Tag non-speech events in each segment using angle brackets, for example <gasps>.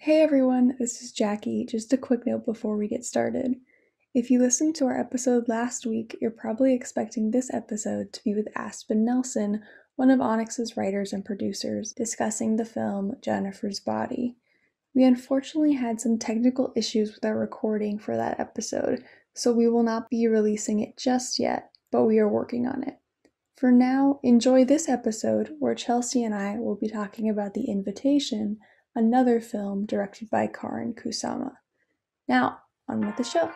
Hey everyone, this is Jackie. Just a quick note before we get started. If you listened to our episode last week, you're probably expecting this episode to be with Aspen Nelson, one of Onyx's writers and producers, discussing the film Jennifer's Body. We unfortunately had some technical issues with our recording for that episode, so we will not be releasing it just yet, but we are working on it. For now, enjoy this episode where Chelsea and I will be talking about The Invitation another film directed by Karyn Kusama. Now, on with the show.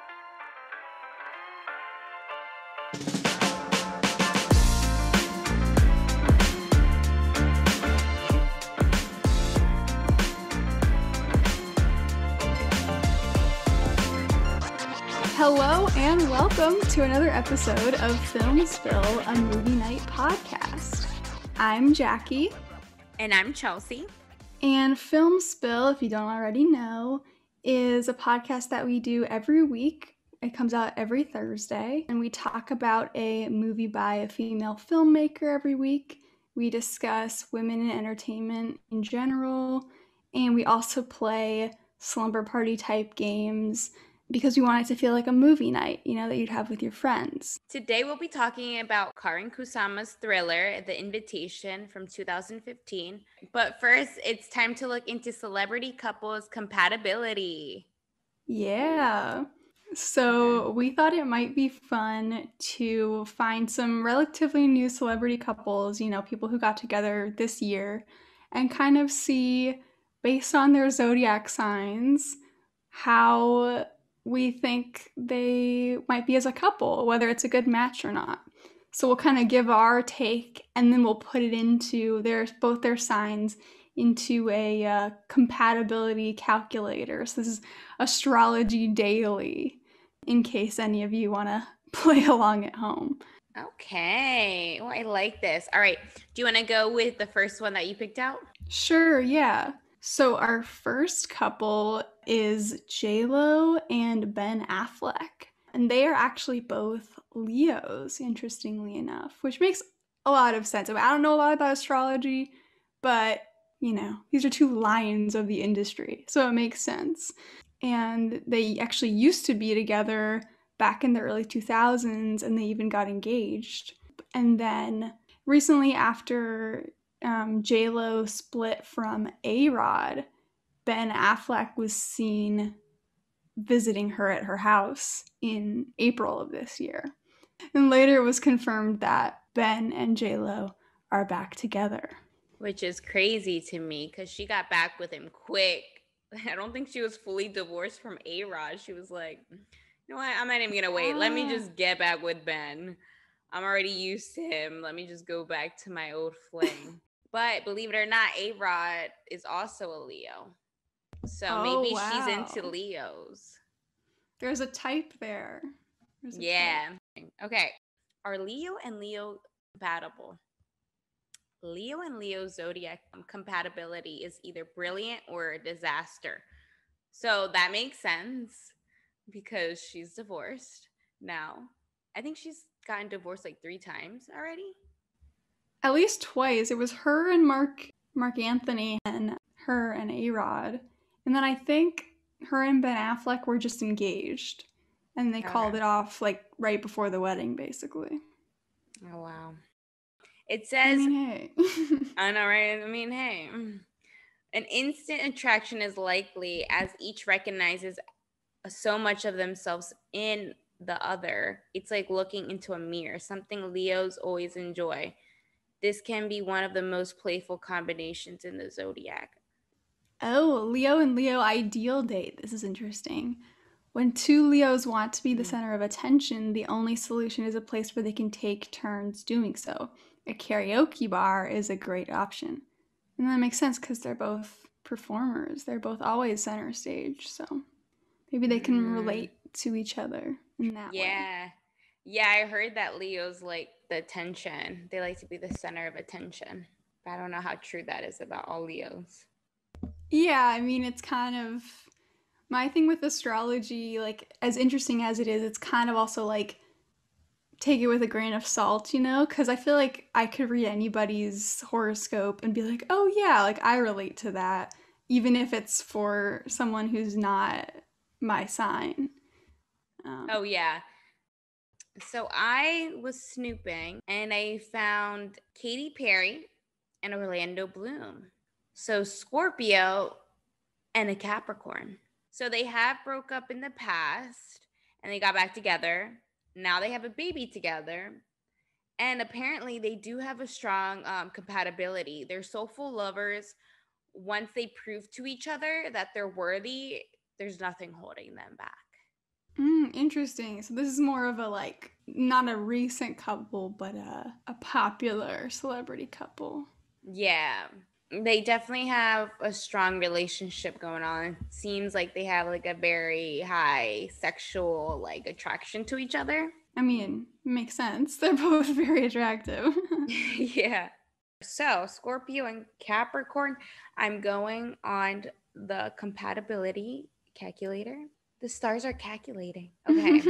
Hello and welcome to another episode of Film Spill, a movie night podcast. I'm Jackie. And I'm Chelsea. And Film Spill, if you don't already know, is a podcast that we do every week. It comes out every Thursday, and we talk about a movie by a female filmmaker every week. We discuss women in entertainment in general, and we also play slumber party type games because we want it to feel like a movie night, you know, that you'd have with your friends. Today we'll be talking about Karyn Kusama's thriller, The Invitation from 2015. But first, it's time to look into celebrity couples compatibility. Yeah. So, we thought it might be fun to find some relatively new celebrity couples, you know, people who got together this year, and kind of see, based on their zodiac signs, how we think they might be as a couple, whether it's a good match or not. So we'll kind of give our take and then we'll put it into their both their signs into a uh, compatibility calculator. So this is astrology daily in case any of you want to <laughs> play along at home. Okay. Oh, I like this. All right. Do you want to go with the first one that you picked out? Sure, yeah. So our first couple is J-Lo and Ben Affleck. And they are actually both Leos, interestingly enough, which makes a lot of sense. I, mean, I don't know a lot about astrology, but you know, these are two lions of the industry, so it makes sense. And they actually used to be together back in the early 2000s, and they even got engaged. And then recently, after um, J Lo split from A Rod, Ben Affleck was seen visiting her at her house in April of this year. And later it was confirmed that Ben and J Lo are back together. Which is crazy to me because she got back with him quick. <laughs> I don't think she was fully divorced from A Rod. She was like, you know what? I'm not even gonna wait. Let me just get back with Ben. I'm already used to him. Let me just go back to my old <laughs> fling. But believe it or not, A Rod is also a Leo. So oh, maybe wow. she's into Leos. There's a type there. A yeah. Type. Okay. Are Leo and Leo compatible? Leo and Leo zodiac compatibility is either brilliant or a disaster. So that makes sense because she's divorced now. I think she's gotten divorced like three times already at least twice. It was her and Mark Marc Anthony and her and A Rod. And then I think her and Ben Affleck were just engaged. And they okay. called it off like right before the wedding, basically. Oh wow. It says I mean, hey. <laughs> I know, right? I mean, hey. An instant attraction is likely as each recognizes so much of themselves in the other. It's like looking into a mirror, something Leos always enjoy. This can be one of the most playful combinations in the zodiac. Oh, Leo and Leo ideal date. This is interesting. When two Leos want to be the hmm. center of attention, the only solution is a place where they can take turns doing so. A karaoke bar is a great option. And that makes sense because they're both performers. They're both always center stage. So maybe they can mm. relate to each other in that yeah. way. Yeah. Yeah, I heard that Leo's like the attention. They like to be the center of attention. But I don't know how true that is about all Leos. Yeah, I mean, it's kind of my thing with astrology, like, as interesting as it is, it's kind of also like take it with a grain of salt, you know? Because I feel like I could read anybody's horoscope and be like, oh, yeah, like I relate to that. even if it's for someone who's not my sign. Um, oh, yeah. So I was snooping and I found Katy Perry and Orlando Bloom. So Scorpio and a Capricorn. So they have broke up in the past and they got back together. Now they have a baby together. And apparently they do have a strong um, compatibility. They're soulful lovers. Once they prove to each other that they're worthy, there's nothing holding them back. Mm, interesting. So this is more of a like not a recent couple, but a, a popular celebrity couple. Yeah. They definitely have a strong relationship going on. Seems like they have like a very high sexual like attraction to each other. I mean, makes sense. <laughs> They're both very attractive. <laughs> yeah. So, Scorpio and Capricorn, I'm going on the compatibility calculator. The stars are calculating. <laughs> Okay.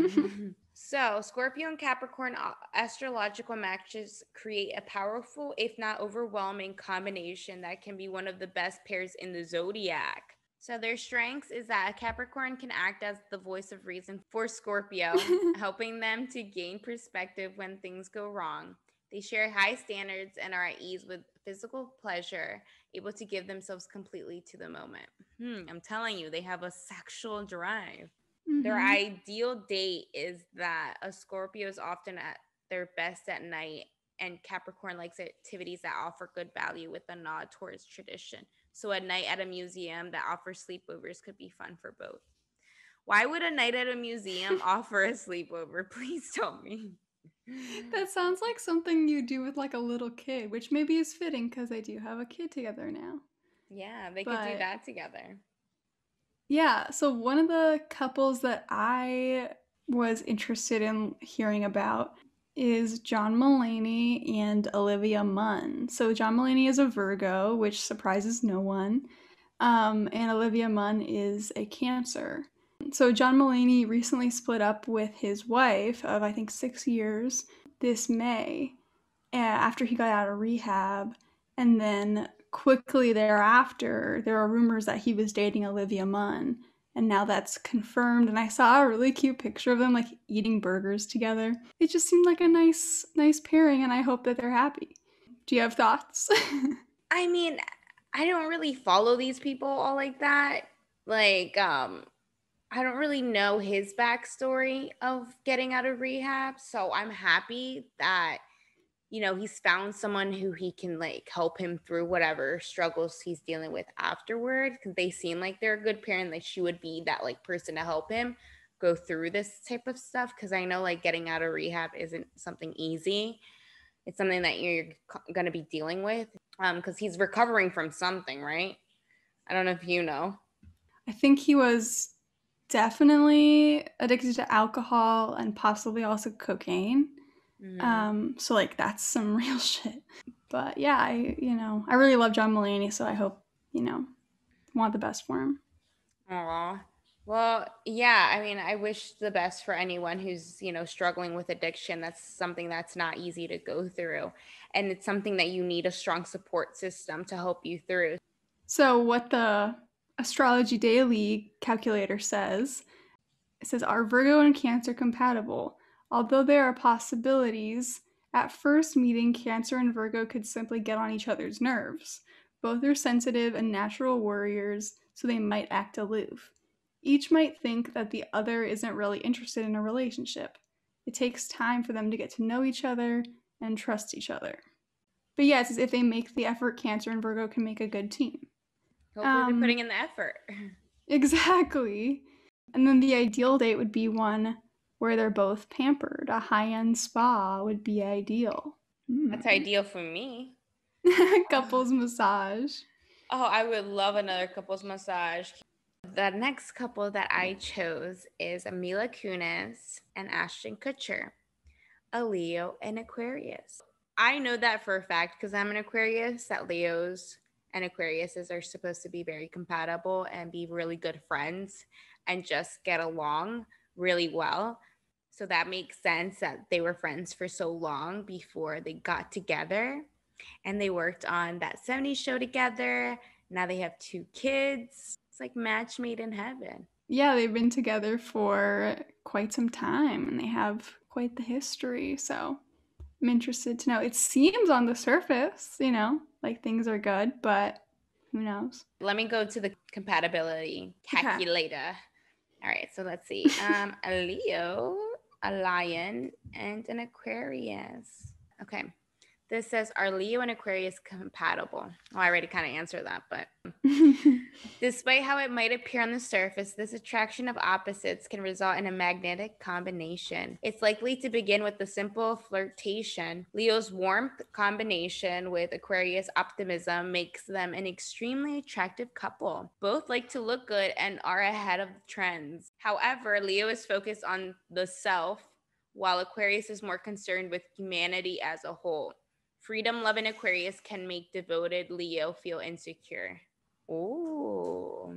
so, Scorpio and Capricorn uh, astrological matches create a powerful, if not overwhelming, combination that can be one of the best pairs in the zodiac. So, their strengths is that a Capricorn can act as the voice of reason for Scorpio, <laughs> helping them to gain perspective when things go wrong. They share high standards and are at ease with physical pleasure, able to give themselves completely to the moment. Hmm, I'm telling you, they have a sexual drive. Mm-hmm. Their ideal date is that a Scorpio is often at their best at night, and Capricorn likes activities that offer good value with a nod towards tradition. So, a night at a museum that offers sleepovers could be fun for both. Why would a night at a museum <laughs> offer a sleepover? <laughs> Please tell me that sounds like something you do with like a little kid, which maybe is fitting because they do have a kid together now. Yeah, they but, could do that together. Yeah, so one of the couples that I was interested in hearing about is John Mulaney and Olivia Munn. So John Mulaney is a Virgo, which surprises no one. Um, and Olivia Munn is a Cancer. So, John Mulaney recently split up with his wife of, I think, six years this May after he got out of rehab. And then quickly thereafter, there are rumors that he was dating Olivia Munn. And now that's confirmed. And I saw a really cute picture of them like eating burgers together. It just seemed like a nice, nice pairing. And I hope that they're happy. Do you have thoughts? <laughs> I mean, I don't really follow these people all like that. Like, um, I don't really know his backstory of getting out of rehab. So I'm happy that, you know, he's found someone who he can like help him through whatever struggles he's dealing with afterward. Cause they seem like they're a good parent. Like she would be that like person to help him go through this type of stuff. Cause I know like getting out of rehab isn't something easy. It's something that you're going to be dealing with. Um, cause he's recovering from something, right? I don't know if you know. I think he was definitely addicted to alcohol and possibly also cocaine. Mm. Um, so like that's some <laughs> real shit. But yeah, I you know I really love John Mulaney, so I hope you know want the best for him. Aww. Well, yeah, I mean, I wish the best for anyone who's, you know, struggling with addiction. That's something that's not easy to go through. And it's something that you need a strong support system to help you through. So, what the Astrology Daily calculator says it says are Virgo and Cancer compatible? Although there are possibilities, at first meeting, Cancer and Virgo could simply get on each other's nerves. Both are sensitive and natural warriors, so they might act aloof. Each might think that the other isn't really interested in a relationship. It takes time for them to get to know each other and trust each other. But yes, yeah, if they make the effort, Cancer and Virgo can make a good team. Hopefully, um, they're putting in the effort. <laughs> Exactly. And then the ideal date would be one where they're both pampered. A high end spa would be ideal. Mm. That's ideal for me. <laughs> couples massage. Oh, I would love another couples massage. The next couple that I chose is Mila Kunis and Ashton Kutcher, a Leo and Aquarius. I know that for a fact because I'm an Aquarius that Leos and Aquariuses are supposed to be very compatible and be really good friends and just get along really well. So that makes sense that they were friends for so long before they got together and they worked on that 70s show together, Now they have two kids. It's like match made in heaven. Yeah, they've been together for quite some time and they have quite the history. So I'm interested to know. It seems on the surface, you know, like things are good, but who knows? Let me go to the compatibility calculator. Okay. All right, so let's see. <laughs> Um, a Leo, a lion, and an Aquarius. Okay. This says, Are Leo and Aquarius compatible? Oh, I already kind of answered that, but <laughs> despite how it might appear on the surface, this attraction of opposites can result in a magnetic combination. It's likely to begin with the simple flirtation. Leo's warmth combination with Aquarius optimism makes them an extremely attractive couple. Both like to look good and are ahead of trends. However, Leo is focused on the self while Aquarius is more concerned with humanity as a whole. Freedom, love, and Aquarius can make devoted Leo feel insecure. Oh.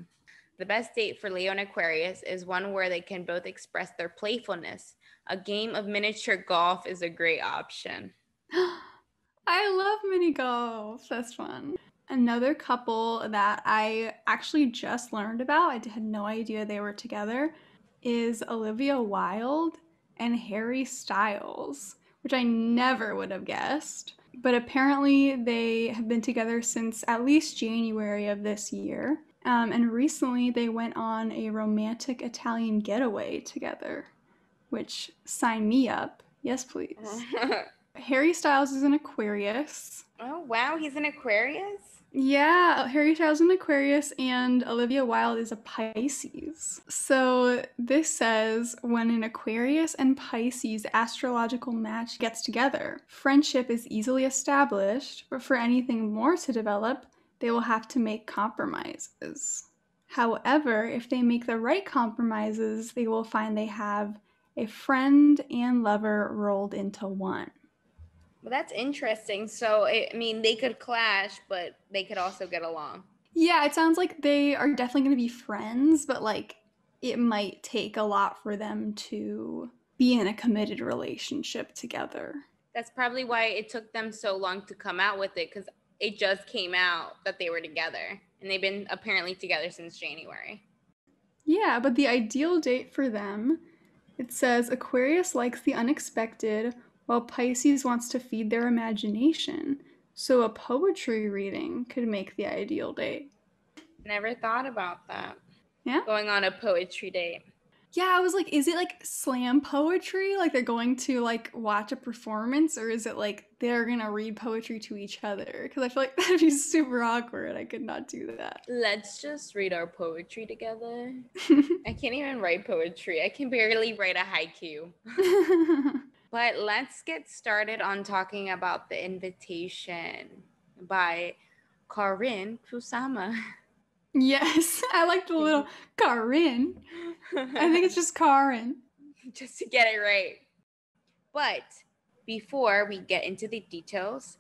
The best date for Leo and Aquarius is one where they can both express their playfulness. A game of miniature golf is a great option. <gasps> I love mini golf. That's fun. Another couple that I actually just learned about, I had no idea they were together, is Olivia Wilde and Harry Styles, which I never would have guessed but apparently they have been together since at least January of this year. Um, and recently they went on a romantic Italian getaway together, which sign me up. Yes, please. <laughs> Harry Styles is an Aquarius. Oh, wow. He's an Aquarius? Yeah, Harry Styles is an Aquarius and Olivia Wilde is a Pisces. So this says when an Aquarius and Pisces astrological match gets together, friendship is easily established, but for anything more to develop, they will have to make compromises. However, if they make the right compromises, they will find they have a friend and lover rolled into one. Well, that's interesting. So, I mean, they could clash, but they could also get along. Yeah, it sounds like they are definitely going to be friends, but like it might take a lot for them to be in a committed relationship together. That's probably why it took them so long to come out with it because it just came out that they were together and they've been apparently together since January. Yeah, but the ideal date for them, it says Aquarius likes the unexpected while Pisces wants to feed their imagination. So a poetry reading could make the ideal date. Never thought about that. Yeah. Going on a poetry date. Yeah, I was like, is it like slam poetry? Like they're going to like watch a performance, or is it like they're gonna read poetry to each other? Because I feel like <laughs> that'd be super awkward. I could not do that. Let's just read our poetry together. <laughs> I can't even write poetry. I can barely write a haiku. <laughs> But let's get started on talking about the invitation by Karyn Kusama. Yes, <laughs> I like the little <laughs> Karin. I think it's just Karin. <laughs> Just to get it right. But before we get into the details,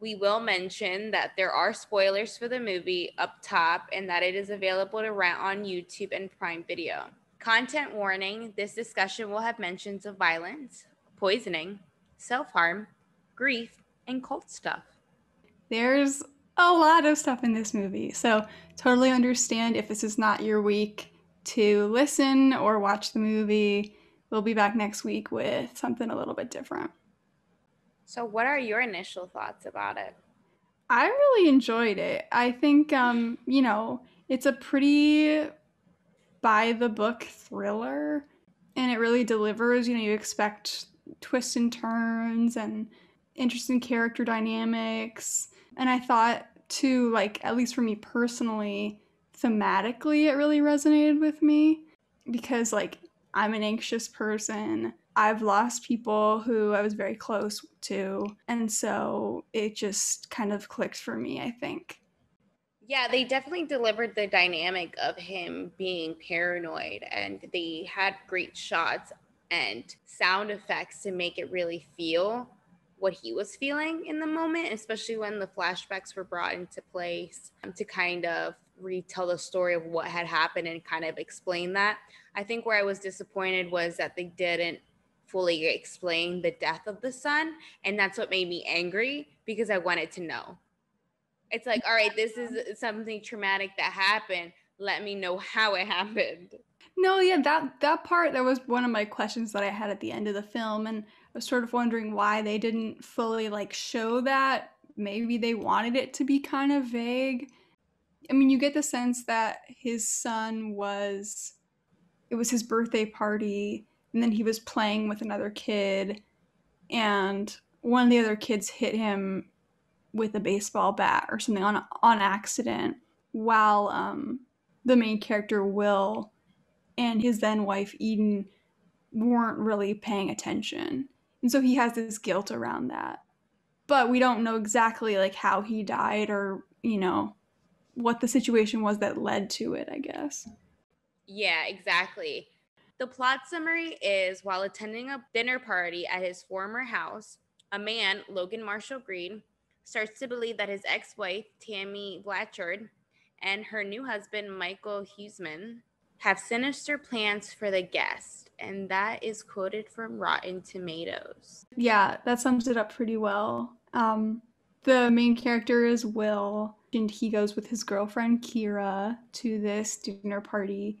we will mention that there are spoilers for the movie up top and that it is available to rent on YouTube and Prime Video. Content warning this discussion will have mentions of violence, poisoning, self harm, grief, and cult stuff. There's a lot of stuff in this movie, so totally understand if this is not your week to listen or watch the movie. We'll be back next week with something a little bit different. So, what are your initial thoughts about it? I really enjoyed it. I think, um, you know, it's a pretty by the book thriller and it really delivers. You know, you expect twists and turns and interesting character dynamics. And I thought, too, like, at least for me personally, thematically, it really resonated with me because, like, I'm an anxious person. I've lost people who I was very close to. And so it just kind of clicked for me, I think. Yeah, they definitely delivered the dynamic of him being paranoid and they had great shots and sound effects to make it really feel what he was feeling in the moment, especially when the flashbacks were brought into place um, to kind of retell the story of what had happened and kind of explain that. I think where I was disappointed was that they didn't fully explain the death of the son. And that's what made me angry because I wanted to know. It's like, all right, this is something traumatic that happened. Let me know how it happened. No, yeah, that that part that was one of my questions that I had at the end of the film and I was sort of wondering why they didn't fully like show that. Maybe they wanted it to be kind of vague. I mean, you get the sense that his son was it was his birthday party and then he was playing with another kid and one of the other kids hit him with a baseball bat or something on on accident while um, the main character Will and his then wife Eden weren't really paying attention. And so he has this guilt around that. But we don't know exactly like how he died or, you know, what the situation was that led to it, I guess. Yeah, exactly. The plot summary is while attending a dinner party at his former house, a man, Logan Marshall Green, starts to believe that his ex wife, Tammy Blanchard, and her new husband, Michiel Huisman, have sinister plans for the guest. And that is quoted from Rotten Tomatoes. Yeah, that sums it up pretty well. Um, the main character is Will, and he goes with his girlfriend Kira to this dinner party.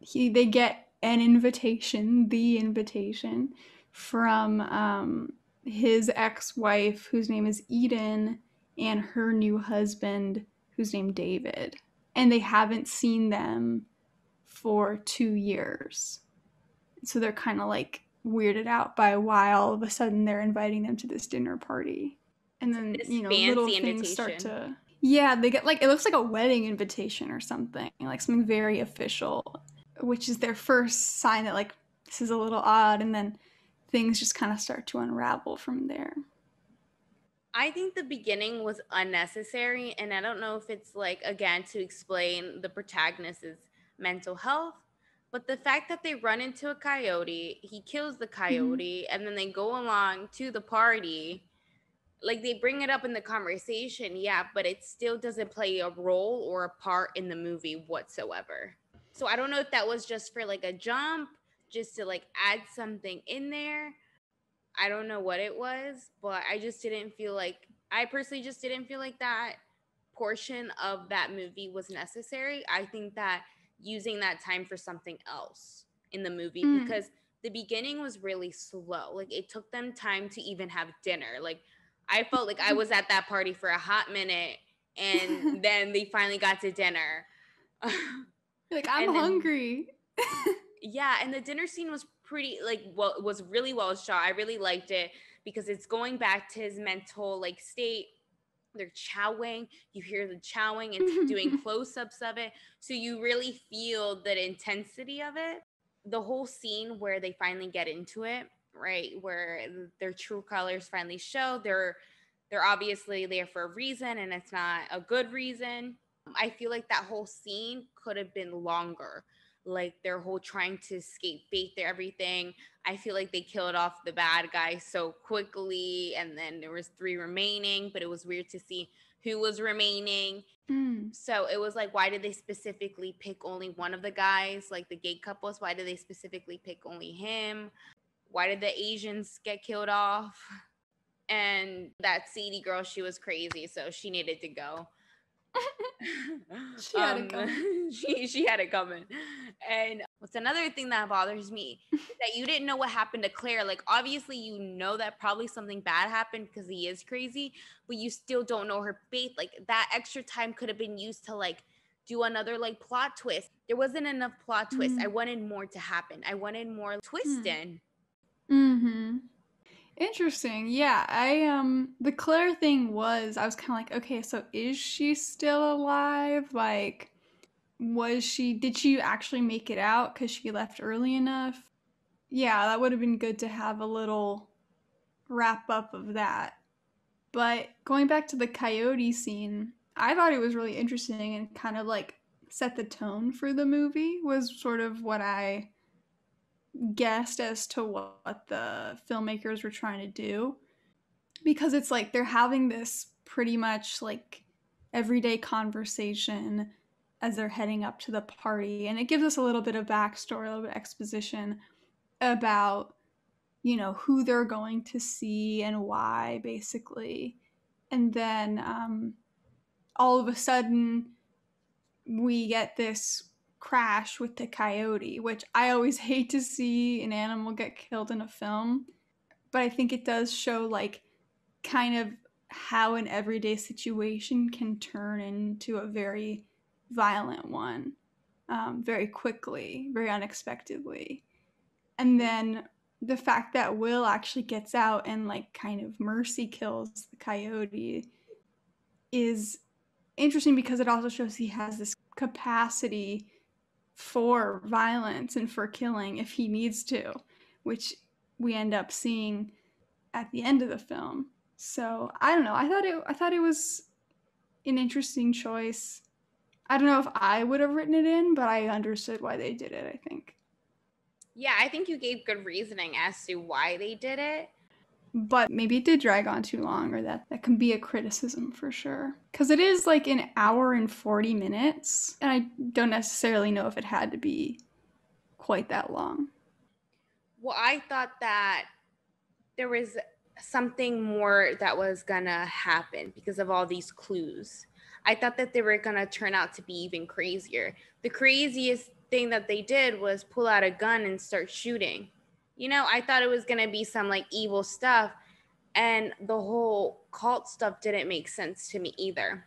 He they get an invitation, the invitation from um, his ex-wife, whose name is Eden, and her new husband, who's named David, and they haven't seen them for two years. So they're kind of like weirded out by why all of a sudden they're inviting them to this dinner party. And then, this you know, little things start to. Yeah, they get like, it looks like a wedding invitation or something, like something very official, which is their first sign that, like, this is a little odd. And then things just kind of start to unravel from there. I think the beginning was unnecessary. And I don't know if it's like, again, to explain the protagonist's mental health. But the fact that they run into a coyote, he kills the mm-hmm. coyote, mm-hmm. and then they go along to the party. Like they bring it up in the conversation, yeah, but it still doesn't play a role or a part in the movie whatsoever. So I don't know if that was just for like a jump, just to like add something in there. I don't know what it was, but I just didn't feel like I personally just didn't feel like that portion of that movie was necessary. I think that using that time for something else in the movie mm. because the beginning was really slow. Like it took them time to even have dinner. Like I felt like I was at that party for a hot minute and <laughs> then they finally got to dinner. <laughs> like I'm then, hungry. <laughs> yeah, and the dinner scene was pretty like well was really well shot. I really liked it because it's going back to his mental like state they're chowing you hear the chowing and doing <laughs> close-ups of it so you really feel the intensity of it. The whole scene where they finally get into it right where their true colors finally show they're they're obviously there for a reason and it's not a good reason. I feel like that whole scene could have been longer like their whole trying to escape fate their everything i feel like they killed off the bad guy so quickly and then there was three remaining but it was weird to see who was remaining. Mm. so it was like why did they specifically pick only one of the guys? Like the gay couples why did they specifically pick only him? Why did the asians get killed off? And that Sadie girl she was crazy so she needed to go <laughs> she had um, it coming. <laughs> she she had it coming. And what's another thing that bothers me <laughs> that you didn't know what happened to Claire. Like obviously you know that probably something bad happened because he is crazy, but you still don't know her fate. Like that extra time could have been used to like do another like plot twist. There wasn't enough plot twist. Mm-hmm. I wanted more to happen. I wanted more twist mm. in. Mm-hmm. Interesting. Yeah, I um the Claire thing was I was kind of like, okay, so is she still alive? Like was she did she actually make it out cuz she left early enough? Yeah, that would have been good to have a little wrap up of that. But going back to the coyote scene, I thought it was really interesting and kind of like set the tone for the movie was sort of what I guessed as to what the filmmakers were trying to do. Because it's like they're having this pretty much like everyday conversation as they're heading up to the party. And it gives us a little bit of backstory a little bit of exposition about you know who they're going to see and why basically. And then um all of a sudden we get this crash with the coyote, which I always <laughs> hate to see an animal get killed in a film, but I think it does show like kind of how an everyday situation can turn into a very violent one um, very quickly, very unexpectedly. And then the fact that Will actually gets out and like kind of mercy kills the coyote is interesting because it also shows he has this capacity for violence and for killing if he needs to, which we end up seeing at the end of the film. So I don't know. I thought it. I thought it was an interesting choice. I don't know if I would have written it in, but I understood why they did it. I think. Yeah, I think you gave good reasoning as to why they did it. But maybe it did drag on too long, or that that can be a criticism for sure. Because it is like an hour and forty minutes, and I don't necessarily know if it had to be quite that long. Well, I thought that there was something more that was gonna happen because of all these clues. I thought that they were gonna turn out to be even crazier. The craziest thing that they did was pull out a gun and start shooting. You know, I thought it was gonna be some like evil stuff, and the whole cult stuff didn't make sense to me either.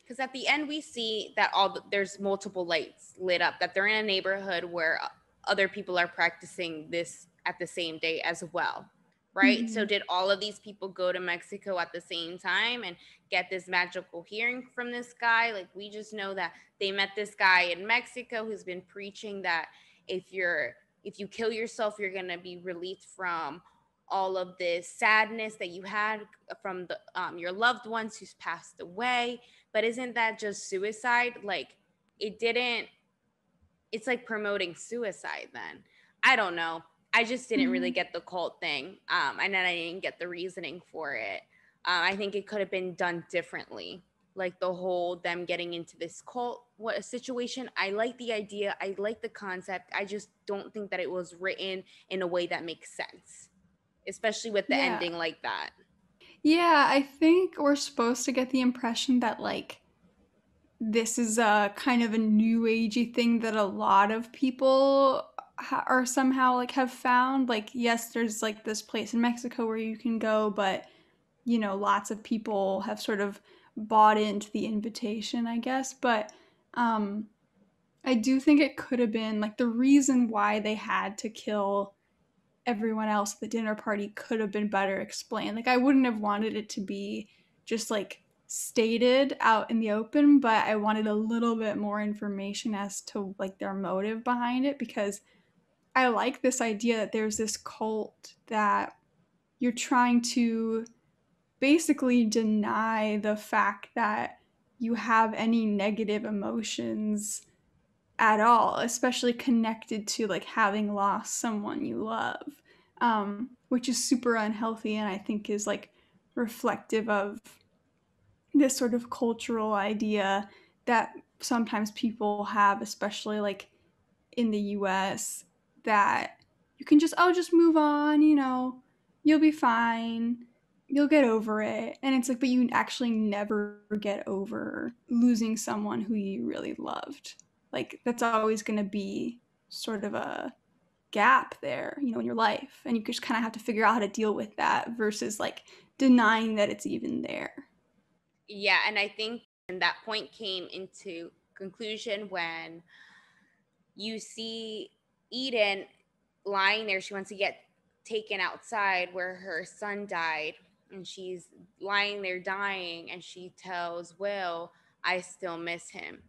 Because at the end, we see that all the, there's multiple lights lit up. That they're in a neighborhood where other people are practicing this at the same day as well right? Mm-hmm. So did all of these people go to Mexico at the same time and get this magical hearing from this guy? Like we just know that they met this guy in Mexico who's been preaching that if you're if you kill yourself, you're gonna be released from all of this sadness that you had from the um, your loved ones who's passed away. But isn't that just suicide? Like it didn't. It's like promoting suicide. Then I don't know I just didn't mm-hmm. really get the cult thing. Um, and then I didn't get the reasoning for it. Uh, I think it could have been done differently. Like the whole them getting into this cult what a situation. I like the idea. I like the concept. I just don't think that it was written in a way that makes sense, especially with the yeah. ending like that. Yeah, I think we're supposed to get the impression that like this is a kind of a new agey thing that a lot of people ha- are somehow like have found like yes there's like this place in mexico where you can go but you know lots of people have sort of bought into the invitation i guess but um i do think it could have been like the reason why they had to kill everyone else at the dinner party could have been better explained. Like i wouldn't have wanted it to be just like stated out in the open but i wanted a little bit more information as to like their motive behind it because I like this idea that there's this cult that you're trying to basically deny the fact that you have any negative emotions at all, especially connected to like having lost someone you love, um, which is super unhealthy and I think is like reflective of this sort of cultural idea that sometimes people have, especially like in the US, that you can just oh just move on you know you'll be fine you'll get over it and it's like but you actually never get over losing someone who you really loved like that's always going to be sort of a gap there you know in your life and you just kind of have to figure out how to deal with that versus like denying that it's even there yeah and i think and that point came into conclusion when you see Eden lying there. She wants to get taken outside where her son died. And she's lying there dying. And she tells Will, I still miss him.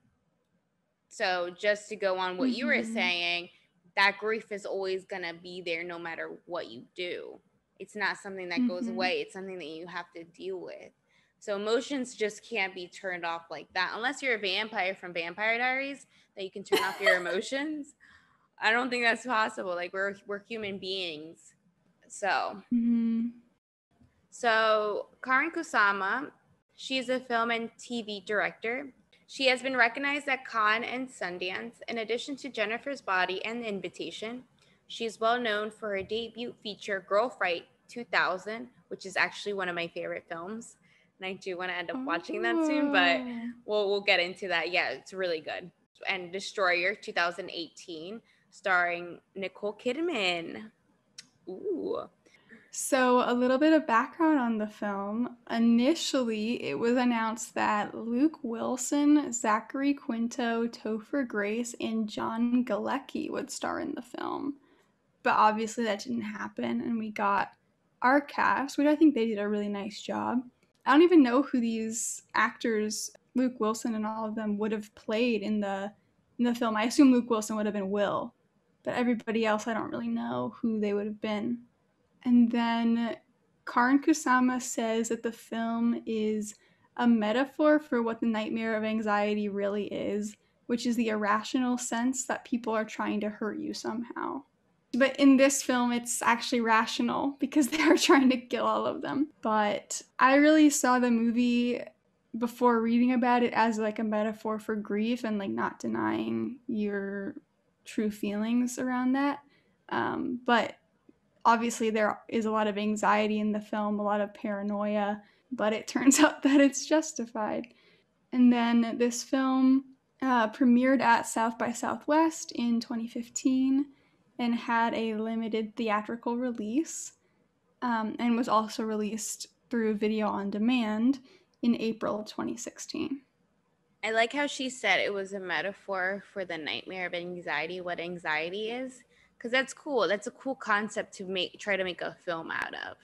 So, just to go on what mm-hmm. you were mm-hmm. saying, that grief is always going to be there no matter what you do. It's not something that mm-hmm. goes away, it's something that you have to deal with. So, emotions just can't be turned off like that unless you're a vampire from Vampire Diaries that you can turn off your emotions. I don't think that's possible. Like we're we're human beings. So mm-hmm. So Karyn Kusama, she's a film and TV director. She has been recognized at Cannes and Sundance. In addition to Jennifer's Body and The Invitation, she is well known for her debut feature Girl Fight 2000, which is actually one of my favorite films. and I do want to end up watching that soon, but Oh. we'll we'll get into that. Yeah, it's really good. And Destroyer 2018, starring Nicole Kidman. Ooh. So, a little bit of background on the film. Initially, it was announced that Luke Wilson, Zachary Quinto, Topher Grace, and John Galecki would star in the film. But obviously, that didn't happen, and we got our cast, which I think they did a really nice job. I don't even know who these actors, Luke Wilson and all of them, would have played in the in the film. I assume Luke Wilson would have been Will, but everybody else, I don't really know who they would have been. And then Karyn Kusama says that the film is a metaphor for what the nightmare of anxiety really is, which is the irrational sense that people are trying to hurt you somehow. But in this film, it's actually rational <laughs> because they are trying to kill all of them. But I really saw the movie before reading about it as like a metaphor for grief and like not denying your true feelings around that. Um, but obviously there is a lot of anxiety in the film, a lot of paranoia, but it <laughs> turns out that it's justified. And then this film uh, premiered at South by Southwest in 2015 and had a limited theatrical release um, and was also released through video on demand in April 2016. I like how she said it was a metaphor for the nightmare of anxiety, what anxiety is, because that's cool. That's a cool concept to make, try to make a film out of.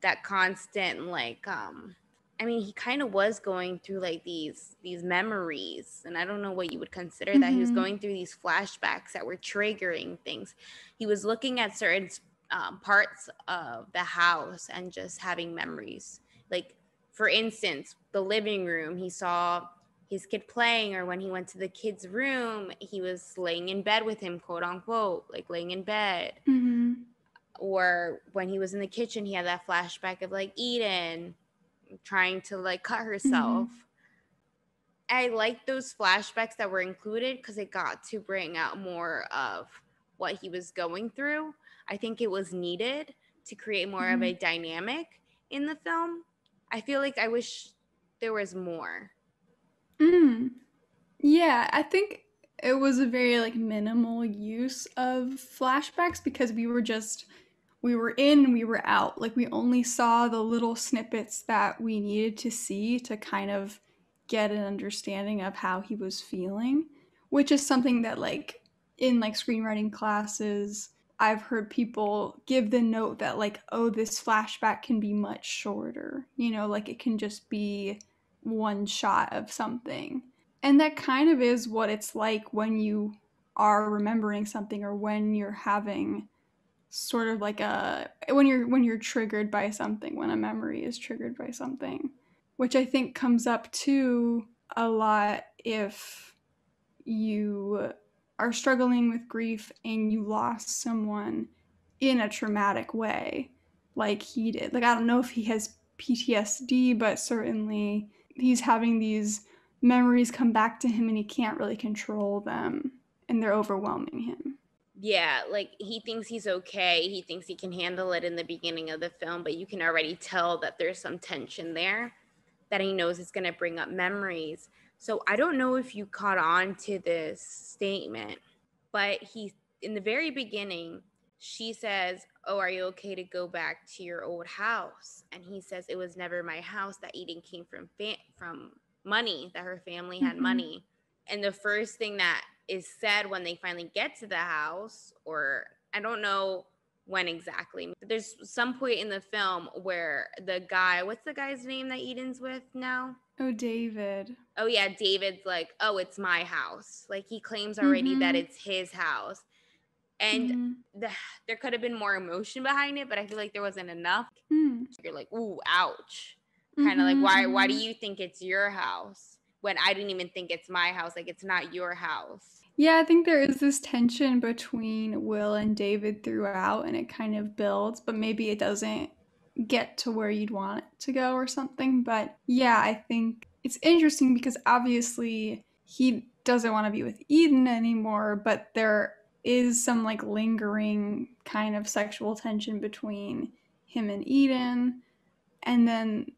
That constant, like, um, I mean, he kind of was going through like these these memories, and I don't know what you would consider that. He was Mhm. going through these flashbacks that were triggering things. He was looking at certain um, parts of the house and just having memories. Like, for instance, the living room. He saw his kid playing, or when he went to the kid's room, he was laying in bed with him, quote unquote, like laying in bed. Mm-hmm. or when he was in the kitchen he had that flashback of like eden trying to like cut herself. I like those flashbacks that were included because it got to bring out more of what he was going through. I think it was needed to create more of a dynamic in the film. I feel like i wish there was more Mm. Yeah, I think it was a very like minimal use of flashbacks because we were just we were in, we were out. Like we only saw the little snippets that we needed to see to kind of get an understanding of how he was feeling, which is something that like in like screenwriting classes I've heard people give the note that like oh this flashback can be much shorter. You know, like it can just be one shot of something. And that kind of is what it's like when you are remembering something or when you're having sort of like a when you're when you're triggered by something, when a memory is triggered by something, which I think comes up too a lot if you are struggling with grief and you lost someone in a traumatic way like he did. Like I don't know if he has PTSD, but certainly he's having these memories come back to him and he can't really control them and they're overwhelming him. yeah like he thinks he's okay he thinks he can handle it in the beginning of the film but you can already tell that there's some tension there that he knows is going to bring up memories so i don't know if you caught on to this statement but he in the very beginning she says oh are you okay to go back to your old house and he says it was never my house that eden came from fa- from money that her family had Mhm. money and the first thing that is said when they finally get to the house or i don't know when exactly but there's some point in the film where the guy what's the guy's name that eden's with now Oh, David. oh yeah david's like oh it's my house like he claims already that Mhm. it's his house and Mhm. the, there could have been more emotion behind it but i feel like there wasn't enough Mm. you're like ooh ouch kind of like why why do mhm. you think it's your house when i didn't even think it's my house like it's not your house Yeah, I think there is this tension between Will and David throughout, and it kind of builds, but maybe it doesn't get to where you'd want it to go or something. But yeah, I think it's interesting because obviously he doesn't want to be with Eden anymore, but there is some like lingering kind of sexual tension between him and Eden. And then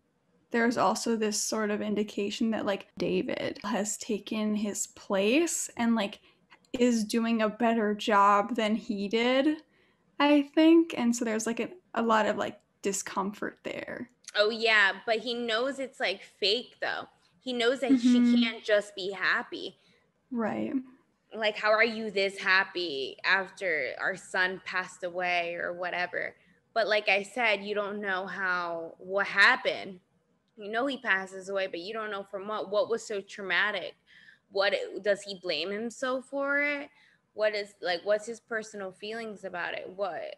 there's also this sort of indication that like David has taken his place and like is doing a better job than he did, I think. And so there's like a, a lot of like discomfort there. Oh yeah, but he knows it's like fake though. He knows that mm-hmm. she can't just be happy. Right. Like how are you this happy after our son passed away or whatever? But like I said, you don't know how what happened. You know he passes away, but you don't know from what what was so traumatic. What does he blame himself for it? What is like what's his personal feelings about it? What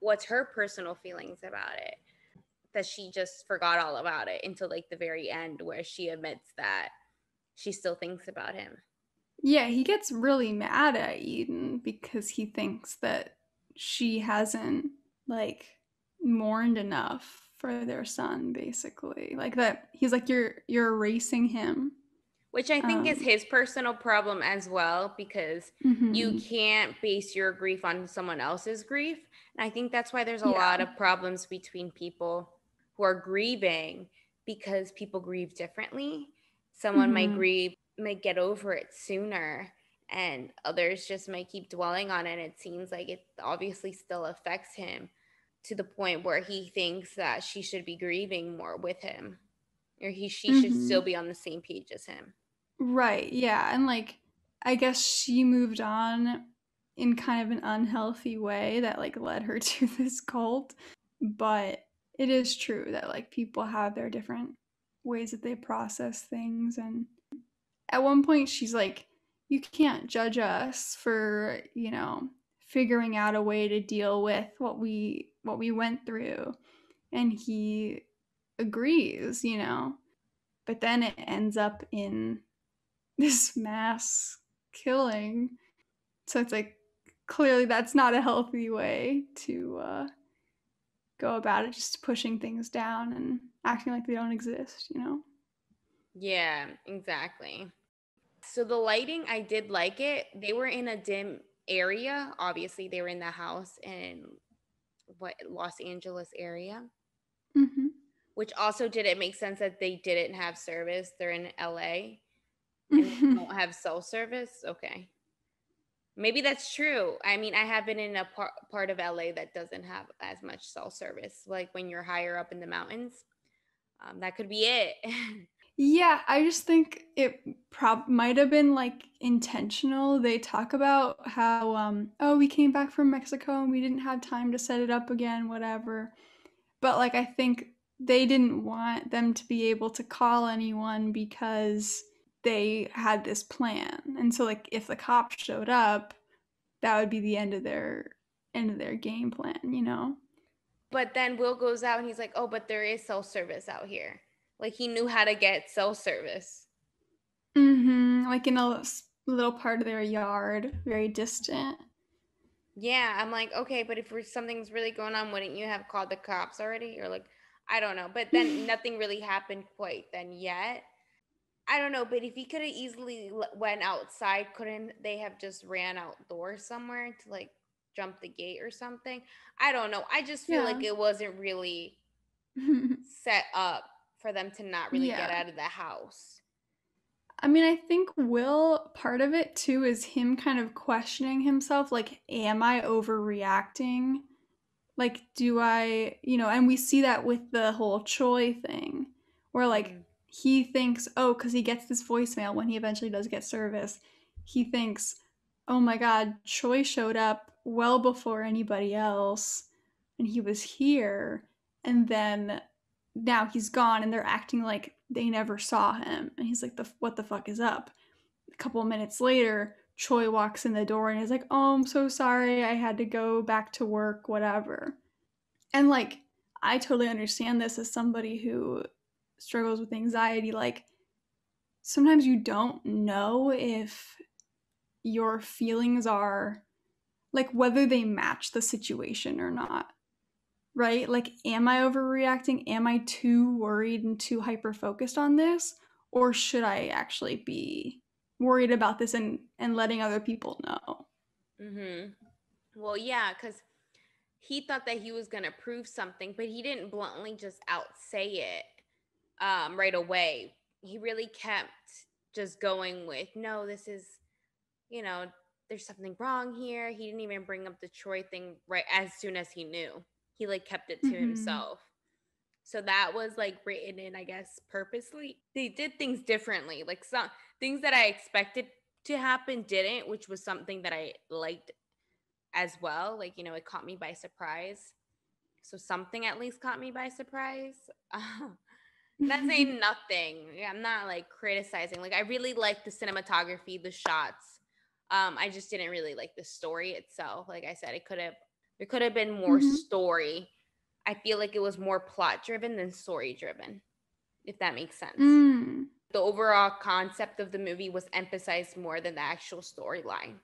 what's her personal feelings about it? that she just forgot all about it until like the very end where she admits that she still thinks about him. Yeah, he gets really mad at Eden because he thinks that she hasn't like mourned enough for their son basically. Like that he's like you're you're erasing him. Which I think um, is his personal problem as well because mm-hmm. you can't base your grief on someone else's grief. And I think that's why there's a yeah. lot of problems between people who are grieving because people grieve differently. Someone mm-hmm. might grieve, might get over it sooner, and others just might keep dwelling on it. It seems like it obviously still affects him to the point where he thinks that she should be grieving more with him or he she mm-hmm. should still be on the same page as him. Right. Yeah, and like I guess she moved on in kind of an unhealthy way that like led her <laughs> to this cult, but it is true that like people have their different ways that they process things and at one point she's like you can't judge us for you know figuring out a way to deal with what we what we went through and he agrees you know but then it ends up in <laughs> this mass killing so it's like clearly that's not a healthy way to uh go about it just pushing things down and acting like they don't exist, you know? Yeah, exactly. So the lighting, I did like it. They were in a dim area. Obviously, they were in the house in what Los Angeles area. Mm-hmm. Which also did it make sense that they didn't have service. They're in LA and don't have cell service. Okay. Maybe that's true. I mean, I have been in a par- part of LA that doesn't have as much cell service, like when you're higher up in the mountains. Um, that could be it. <laughs> yeah, I just think it prob might have been like intentional. They talk about how, um, oh, we came back from Mexico and we didn't have time to set it up again, whatever. But like, I think they didn't want them to be able to call anyone because they had this plan. And so like if the cops showed up, that would be the end of their end of their game plan, you know? But then Will goes out and he's like, "Oh, but there is cell service out here." Like he knew how to get cell service. Mm-hmm. Like in a little part of their yard, very distant. Yeah, I'm like, okay, but if something's really going on, wouldn't you have called the cops already? Or like, I don't know. But then <laughs> nothing really happened quite then yet. I don't know, but if he could have easily went outside, couldn't they have just ran outdoors somewhere to like jump the gate or something? I don't know. I just feel yeah. like it wasn't really <laughs> set up for them to not really yeah. get out of the house. I mean, I think Will, part of it too is him kind of questioning himself like, am I overreacting? Like, do I, you know, and we see that with the whole Choi thing where like, mm he thinks, oh, because he gets this voicemail when he eventually does get service, he thinks, oh my God, Choi showed up well before anybody else and he was here. And then now he's gone and they're acting like they never saw him. And he's like, the, what the fuck is up? A couple minutes later, Choi walks in the door and is like, oh, I'm so sorry. I had to go back to work, whatever. And like, I totally understand this as somebody who struggles with anxiety, like sometimes you don't know if your feelings are like whether they match the situation or not. Right? Like, am I overreacting? Am I too worried and too hyper focused on this? Or should I actually be worried about this and, and letting other people know? Mm-hmm. Well, yeah, because he thought that he was going to prove something, but he didn't bluntly just out say it um, right away. He really kept just going with, no, this is, you know, there's something wrong here. He didn't even bring up the Choi thing right as soon as he knew. He like kept it to mm-hmm. himself. So that was like written in, I guess, purposely. They did things differently. Like some things that I expected to happen didn't, which was something that I liked as well. Like, you know, it caught me by surprise. So something at least caught me by surprise. <laughs> Not saying <laughs> nothing. I'm not like criticizing. Like I really like the cinematography, the shots. Um, I just didn't really like the story itself. Like I said, it could have it could have been more mm-hmm. story. I feel like it was more plot driven than story driven, if that makes sense. Mm. The overall concept of the movie was emphasized more than the actual storyline.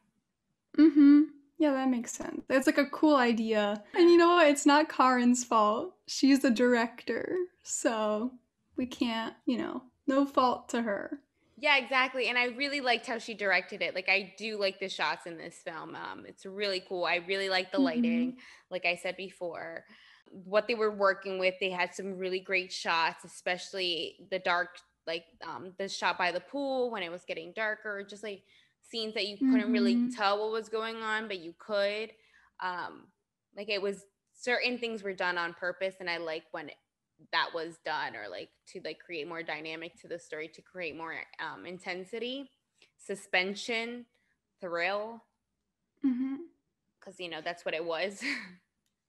Mm-hmm. Yeah, that makes sense. That's like a cool idea. And you know what? It's not Karyn's fault. She's the director. So we can't, you know, no fault to her. Yeah, exactly. And I really liked how she directed it. Like I do like the shots in this film. Um, it's really cool. I really like the lighting. Mm-hmm. Like I said before, what they were working with, they had some really great shots, especially the dark, like um, the shot by the pool when it was getting darker, just like scenes that you couldn't mm-hmm. really tell what was going on, but you could. Um, like it was certain things were done on purpose, and I like when that was done or like to like create more dynamic to the story to create more um, intensity suspension thrill. Because mm-hmm. you know that's what it was. <laughs>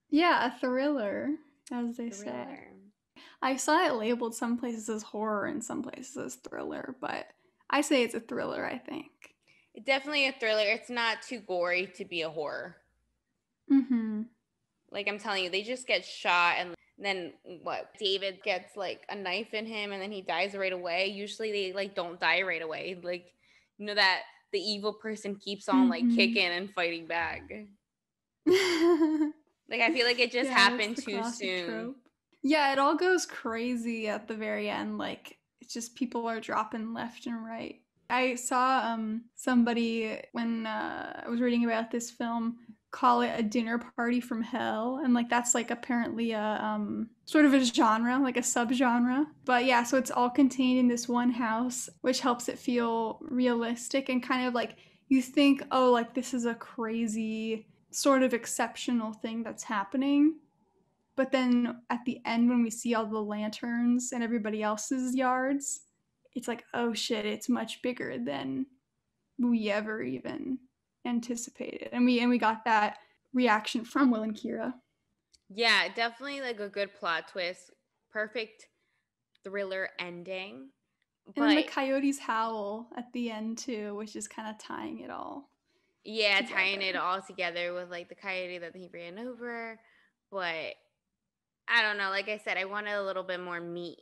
Yeah a thriller as they thriller. say i saw it labeled some places as horror and some places as thriller but i say it's a thriller i think. It's definitely a thriller. It's not too gory to be a horror. Mm-hmm. Like i'm telling you they just get shot and then what david gets like a knife in him and then he dies right away. Usually they like don't die right away. Like you know that the evil person keeps on like mm-hmm. kicking and fighting back. <laughs> Like i feel like it just yeah, happened too soon. trope. yeah it all goes crazy at the very end. Like it's just people are dropping left and right. I saw um somebody when uh, i was reading about this film call it a dinner party from hell. And like that's like apparently a um sort of a genre like a subgenre. But yeah so it's all contained in this one house which helps it feel realistic and kind of like you think oh like this is a crazy sort of exceptional thing that's happening. But then at the end when we see all the lanterns and everybody else's yards it's like oh shit it's much bigger than we ever even anticipated and we and we got that reaction from will and kira. Yeah definitely like a good plot twist perfect thriller ending but... and the coyotes howl at the end too which is kind of tying it all yeah together. tying it all together with like the coyote that he ran over but i don't know like i said i wanted a little bit more meat.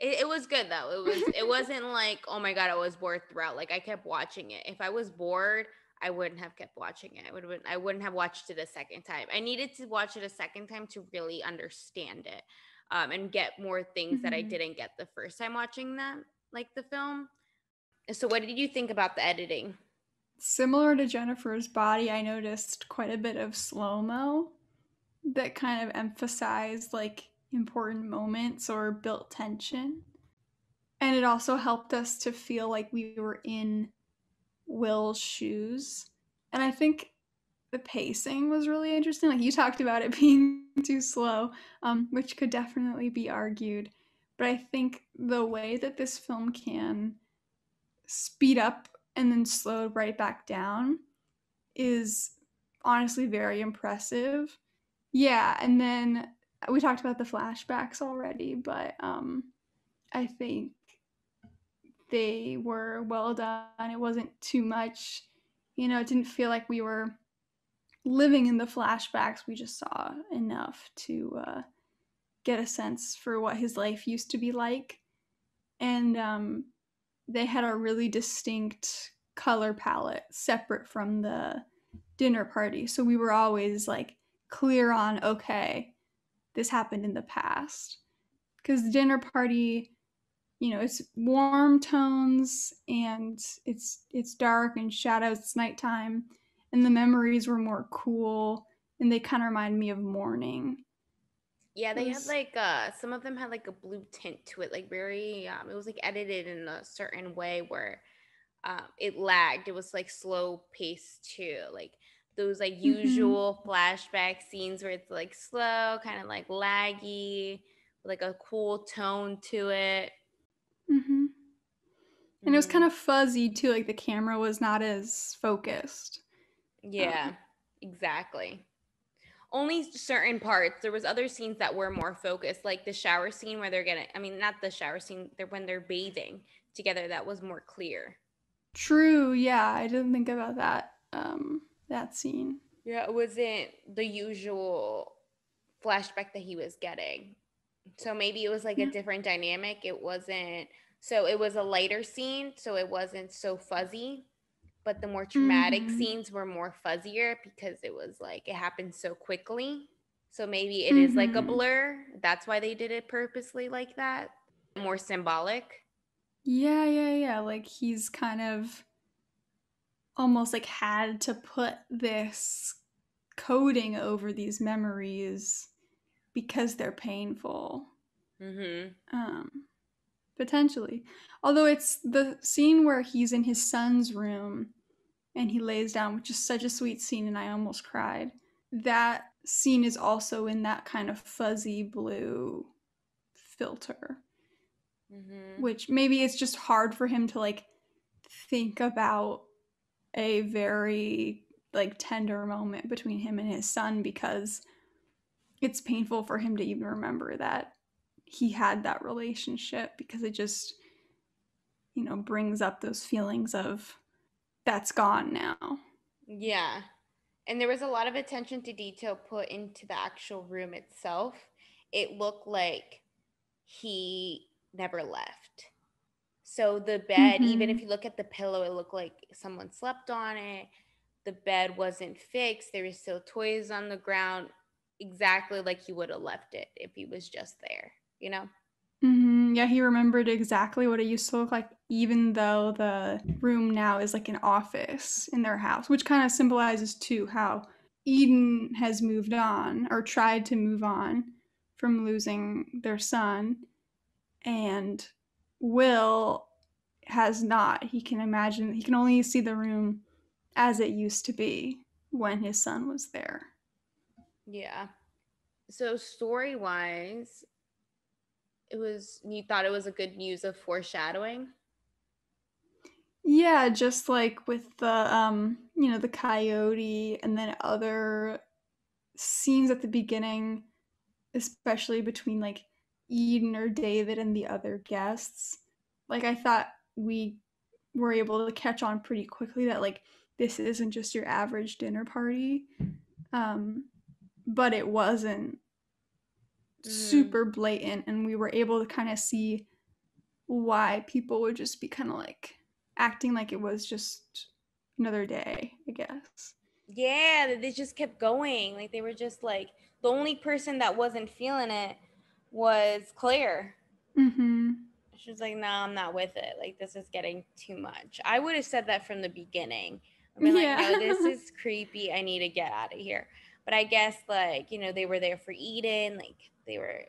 It, it was good though. It was it <laughs> wasn't like oh my god i was bored throughout like i kept watching it. If i was bored I wouldn't have kept watching it. I would I wouldn't have watched it a second time. I needed to watch it a second time to really understand it um, and get more things mm-hmm. that I mm-hmm. didn't get the first time watching them, like the film. So, what did you think about the editing? Similar to Jennifer's body, I noticed quite a bit of slow mo that kind of emphasized like important moments or built tension. And it also helped us to feel like we were in Will's shoes. And I think the pacing was really interesting. Like you talked about it <laughs> being too slow, um, which could definitely be argued. But I think the way that this film can speed up and then slow right back down is honestly very impressive. Yeah, and then we talked about the flashbacks already, but um, I think they were well done. It wasn't too much. You know, it didn't feel like we were living in the flashbacks. We just saw enough to uh, get a sense for what his life used to be like. And um, they had a really distinct color palette separate from the dinner party. So we were always like clear on, okay, this happened in the past. Because the dinner party you know it's warm tones and it's it's dark and shadows it's nighttime and the memories were more cool and they kind of remind me of morning Yeah, they was... had like uh some of them had like a blue tint to it, like very um it was like edited in a certain way where um it lagged. It was like slow pace too. Like those like mm-hmm. usual mm-hmm. flashback scenes where it's like slow, kind of like laggy, like a cool tone to it. Mm-hmm. And it was kind of fuzzy too, like the camera was not as focused. Yeah, um, exactly. Only certain parts. There was other scenes that were more focused, like the shower scene where they're getting I mean, not the shower scene, they're when they're bathing together, that was more clear. True, yeah. I didn't think about that. Um that scene. Yeah, it wasn't the usual flashback that he was getting. So maybe it was like yeah. a different dynamic. It wasn't so it was a lighter scene, so it wasn't so fuzzy. But the more traumatic mm-hmm. scenes were more fuzzier because it was like it happened so quickly. So maybe it mm-hmm. is like a mm-hmm. blur. That's why they did it purposely like that. More symbolic. Yeah, yeah, yeah. Like he's kind of almost like had to put this coding over these memories because they're painful. Mm-hmm. Um, potentially. Although it's the scene where he's in his son's room and he lays down, which is such a sweet scene, and I almost cried. That scene is also in that kind of fuzzy blue filter. Mm-hmm. Which maybe it's just hard for him to like think about a very like tender moment between him and his son because it's painful for him to even remember that he had that relationship because it just you know brings up those feelings of that's gone now yeah and there was a lot of attention to detail put into the actual room itself it looked like he never left so the bed, mm-hmm. even if you look at the pillow, it looked like someone slept on it. The bed wasn't fixed. There were still toys on the ground, exactly like he would have left it if he was just there, you know? Mm-hmm. Yeah, he remembered exactly what it used to look like, even though the room now is like an office in their house, which kind of symbolizes too how Eden has moved on or tried to move on from losing their son. And Will has not. He can imagine, he can only see the room as it used to be when his son was there. Yeah. So, story wise, it was, you thought it was a good use of foreshadowing? Yeah, just like with the, um, you know, the coyote and then other scenes at the beginning, especially between like Eden or David and the other guests. Like I thought we were able to catch on pretty quickly that like this isn't just your average dinner party. Um but it wasn't mm. super blatant and we were able to kind of see why people would just be kind of like acting like it was just another day, I guess. Yeah, they just kept going. Like they were just like the only person that wasn't feeling it was Claire. Mm-hmm. She was like, "No, I'm not with it. Like this is getting too much." I would have said that from the beginning. I mean, yeah. like, "No, this is <laughs> creepy. I need to get out of here." But I guess like you know they were there for Eden. Like they were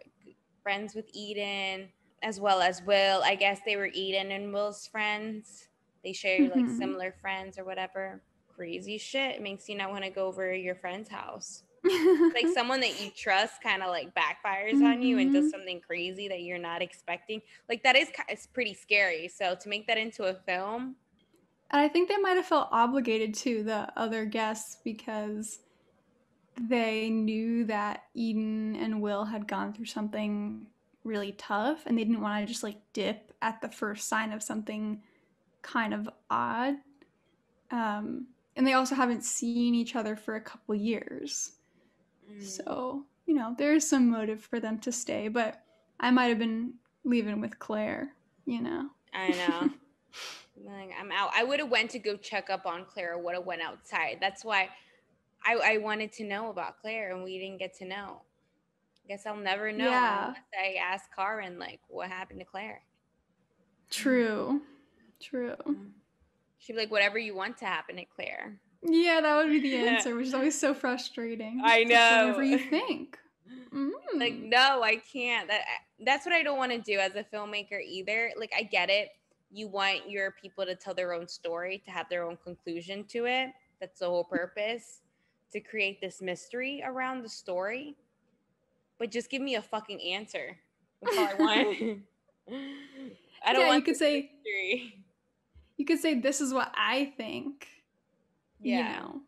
friends with Eden as well as Will. I guess they were Eden and Will's friends. They share like mm-hmm. similar friends or whatever. Crazy shit. It makes you not want to go over your friend's house like <laughs> someone that you trust kind of like backfires mm-hmm. on you and does mm-hmm. something crazy that you're not expecting. Like that is it's pretty scary. So to make that into a film, and I think they might have felt obligated to the other guests because they knew that Eden and Will had gone through something really tough and they didn't want to just like dip at the first sign of something kind of odd. Um, and they also haven't seen each other for a couple years. Mm. So, you know, there is some motive for them to stay, but I might have been leaving with Claire, you know. I know. <laughs> like, I'm out. I would have went to go check up on Claire. Would have went outside. That's why I, I wanted to know about Claire, and we didn't get to know. I guess I'll never know yeah. unless I ask Karyn like what happened to Claire. True. True. Mm. She'd be like, whatever you want to happen to Claire. Yeah, that would be the <laughs> answer, which is always so frustrating. I know. Whatever you think. Mm. Like, no, I can't. That that's what I don't want to do as a filmmaker either. Like, I get it. You want your people to tell their own story, to have their own conclusion to it. That's the whole purpose to create this mystery around the story. But just give me a fucking answer. That's all I <laughs> want. I don't Yeah, want you could say- mystery. You could say this is what I think. Yeah. You know.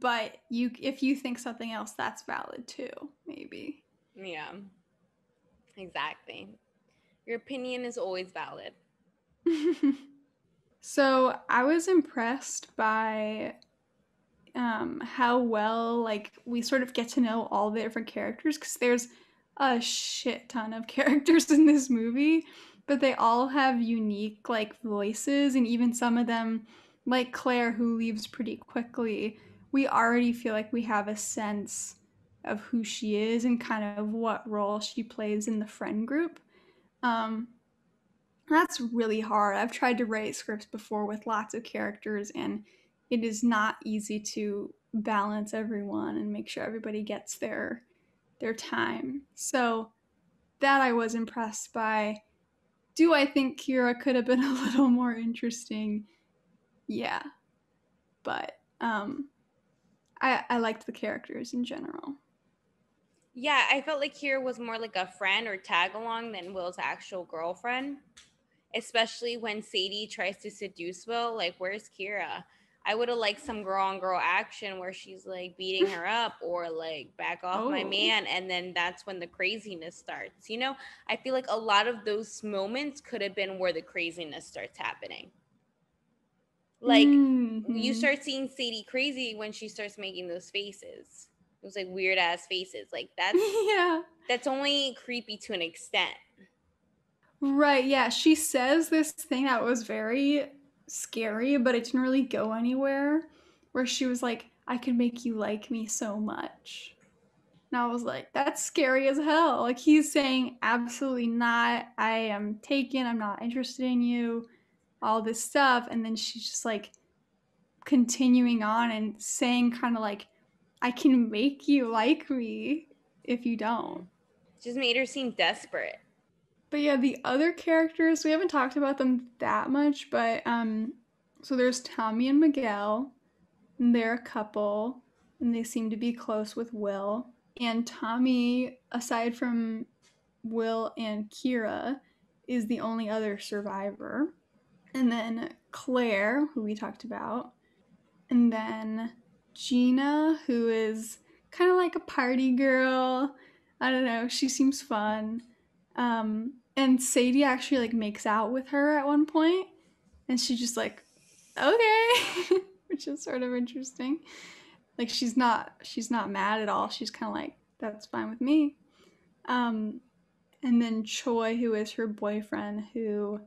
But you if you think something else, that's valid too, maybe. Yeah. Exactly. Your opinion is always valid. <laughs> so I was impressed by um, how well like we sort of get to know all the different characters because there's a shit ton of <laughs> characters in this movie, but they all have unique like voices, and even some of them, like Claire, who leaves pretty quickly, we already feel like we have a sense of who she is and kind of what role she plays in the friend group. Um, that's really hard. I've tried to write scripts before with lots of characters, and it is not easy to balance everyone and make sure everybody gets their their time. So that I was impressed by. Do I think Kira could have been <laughs> a little more interesting? Yeah. But um I I liked the characters in general. Yeah, I felt like Kira was more like a friend or tag along than Will's actual girlfriend. Especially when Sadie tries to seduce Will. Like, where's Kira? I would have liked some girl on girl action where she's like beating her up or like back off my Oh. man. And then that's when the craziness starts. You know, I feel like a lot of those moments could have been where the craziness starts happening. Like, you Mhm. start seeing Sadie crazy when she starts making those faces. Those like weird ass faces. Like, <laughs> that's yeah. that's only creepy to an extent. Right, yeah. She says this thing that was very scary, but it didn't really go anywhere. Where she was like, I could make you like me so much. And I was like, that's scary as hell. Like, he's saying, absolutely not. I am taken. I'm not interested in you. All this stuff. And then she's just like continuing on and saying, kind of like, I can make you like me if you don't. Just made her seem desperate. But yeah, the other characters, we haven't talked about them that much, but um so there's Tommy and Miguel, and they're a couple, and they seem to be close with Will. And Tommy, aside from Will and Kira, is the only other survivor. And then Claire, who we talked about. And then Gina, who is kind of like a party girl. I don't know, she seems fun. Um, and Sadie actually like makes out with her at one point, and she's just like, okay, <laughs> which is sort of interesting. Like she's not she's not mad at all. She's kind of like, that's fine with me. Um, and then Choi, who is her boyfriend, who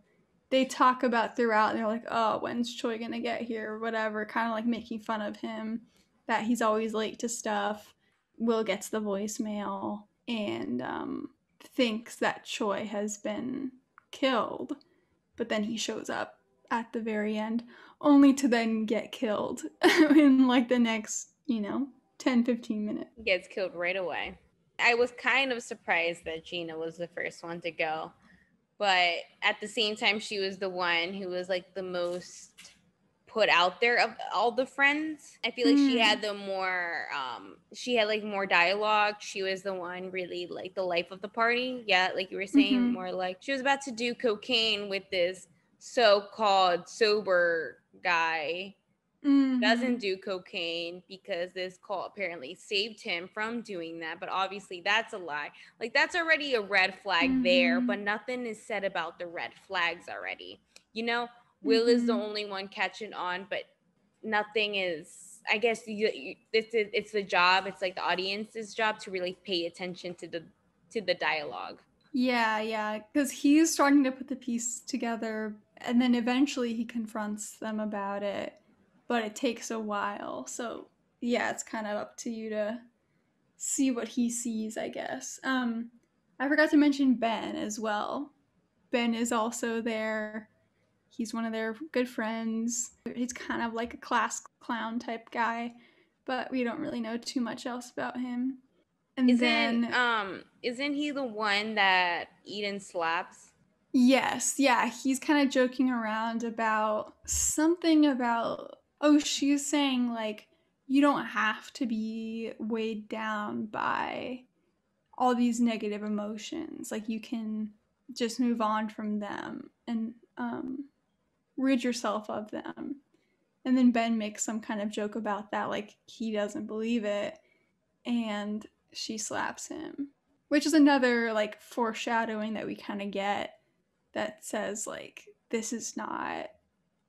they talk about throughout. They're like, oh, when's Choi gonna get here? Or whatever, kind of like making fun of him that he's always late to stuff. Will gets the voicemail and um, thinks that Choi has been killed, but then he shows up at the very end, only to then get killed <laughs> in like the next, you know, 10 15 minutes. Gets killed right away. I was kind of surprised that Gina was the first one to go. But at the same time, she was the one who was like the most put out there of all the friends. I feel like she Mm. had the more um she had like more dialogue. She was the one really like the life of the party. Yeah, like you were saying, Mhm. more like she was about to do cocaine with this so-called sober guy Mhm. doesn't do cocaine because this call apparently saved him from doing that. But obviously, that's a lie. Like, that's already a red flag there, Mhm. but nothing is said about the red flags already. You know, Will is the Mhm. only one catching on, but nothing is. I guess you, you, it's it's the job. It's like the audience's job to really pay attention to the to the dialogue. Yeah, yeah, because he's starting to put the piece together, and then eventually he confronts them about it, but it takes a while. So yeah, it's kind of up to you to see what he sees, I guess. Um, I forgot to mention Ben as well. Ben is also there. He's one of their good friends. He's kind of like a class clown type guy, but we don't really know too much else about him. And isn't then um isn't he the one that Eden slaps? Yes, yeah, he's kind of joking around about something about oh, she's saying like you don't have to be weighed down by all these negative emotions. Like you can just move on from them and um rid yourself of them. And then Ben makes some kind of joke about that like he doesn't believe it and she slaps him, which is another like foreshadowing that we kind of get that says like this is not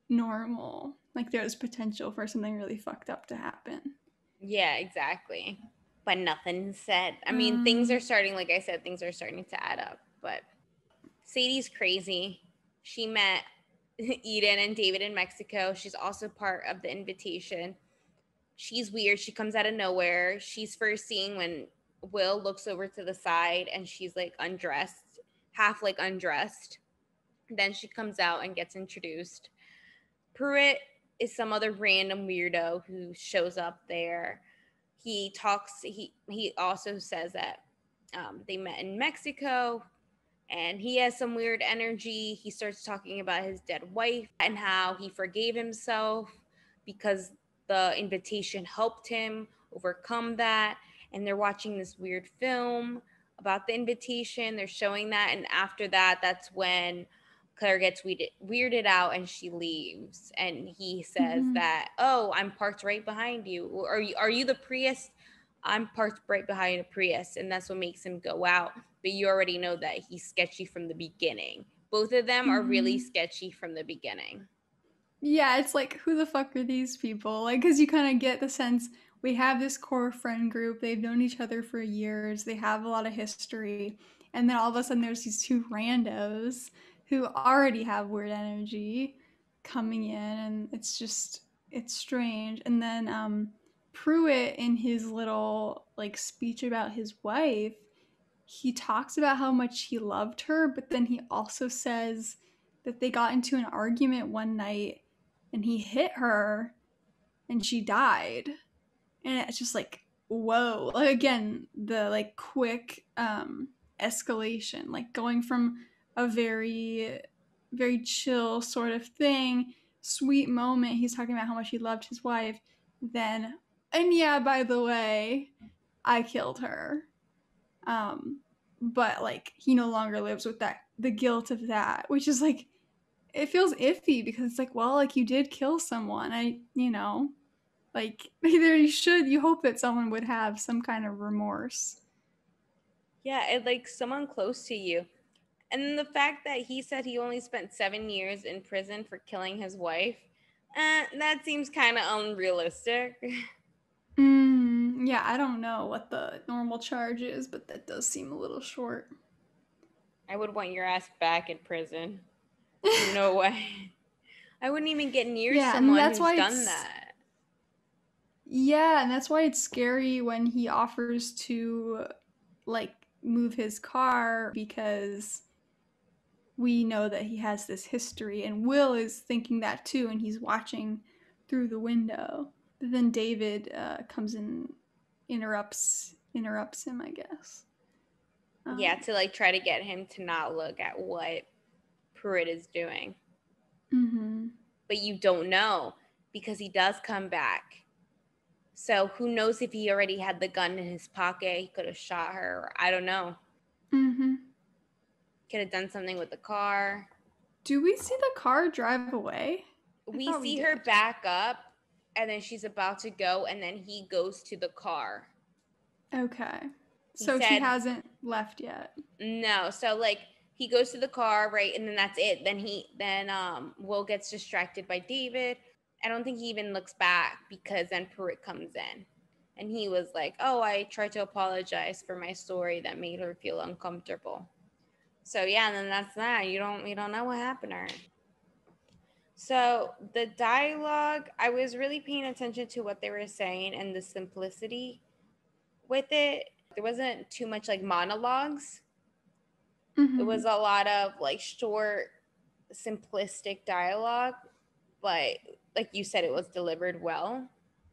normal. Like there's potential for something really fucked up to happen. Yeah, exactly. But nothing said. I mean, um, things are starting, like I said, things are starting to add up. But Sadie's crazy. She met <laughs> Eden and David in Mexico. She's also part of the invitation. She's weird. She comes out of nowhere. She's first seen when Will looks over to the side and she's like undressed, half like undressed. Then she comes out and gets introduced. Pruitt is some other random weirdo who shows up there. He talks. He he also says that um, they met in Mexico, and he has some weird energy. He starts talking about his dead wife and how he forgave himself because the invitation helped him overcome that. And they're watching this weird film about the invitation. They're showing that, and after that, that's when Claire gets weirded, weirded out and she leaves. And he says mm-hmm. that, "Oh, I'm parked right behind you. Are you are you the Prius? I'm parked right behind a Prius." And that's what makes him go out. But you already know that he's sketchy from the beginning. Both of them are really mm-hmm. sketchy from the beginning. Yeah, it's like who the fuck are these people? Like cuz you kind of get the sense we have this core friend group. They've known each other for years. They have a lot of history. And then all of a sudden there's these two randos who already have weird energy coming in and it's just it's strange and then um pruitt in his little like speech about his wife he talks about how much he loved her but then he also says that they got into an argument one night and he hit her and she died. And it's just like whoa. Again the like quick um escalation like going from a very very chill sort of thing sweet moment he's talking about how much he loved his wife then and yeah by the way i killed her um but like he no longer lives with that the guilt of that which is like it feels iffy because it's like well like you did kill someone. I you know like <laughs> either you should you hope that someone would have some kind of remorse. Yeah it like someone close to you. And the fact that he said he only spent seven years in prison for killing his wife, eh, that seems kind of unrealistic. <laughs> Yeah, I don't know what the normal charge is, but that does seem a little short. I would want your ass back in prison. <laughs> no way. I wouldn't even get near yeah, someone that's who's why done that. Yeah, and that's why it's scary when he offers to like move his car because we know that he has this history and will is thinking that too and he's watching through the window but then david uh, comes and interrupts interrupts him i guess um, yeah to like try to get him to not look at what pruitt is doing mm-hmm. but you don't know because he does come back so who knows if he already had the gun in his pocket he could have shot her i don't know mm-hmm could have done something with the car. Do we see the car drive away? We see we her back up and then she's about to go and then he goes to the car. Okay. He so said, she hasn't left yet. No. So like he goes to the car, right? And then that's it. Then he then um Will gets distracted by David. I don't think he even looks back because then Pruitt comes in. And he was like, Oh, I tried to apologize for my story that made her feel uncomfortable. So yeah, and then that's that. You don't you don't know what happened to her. So the dialogue, I was really paying attention to what they were saying and the simplicity with it. There wasn't too much like monologues. Mm-hmm. It was a lot of like short, simplistic dialogue, but like you said, it was delivered well.